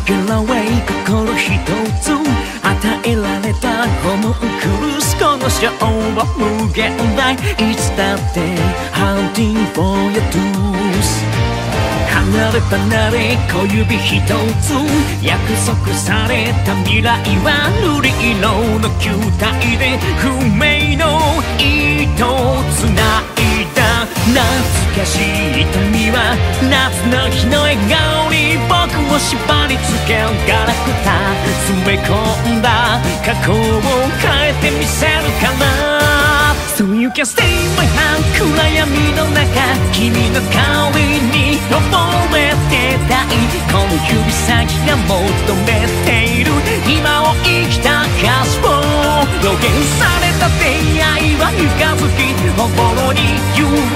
わなきゃらわい心一つ与えられたホモンクルスこの勝負無限大いつだって Hunting for your tools 離れ離れ小指一つ約束された未来は瑠璃色の球体で不明の糸つないだ懐かしい痛みは夏の日の笑顔に僕を縛り付けガラクタ詰め込んだ過去を変えてみせるから So you can stay my hand 暗闇の中君の香りに溺れてたい。この指先が求めている。今を生きた歌詞を予言された出会いは三日月心に夢の世界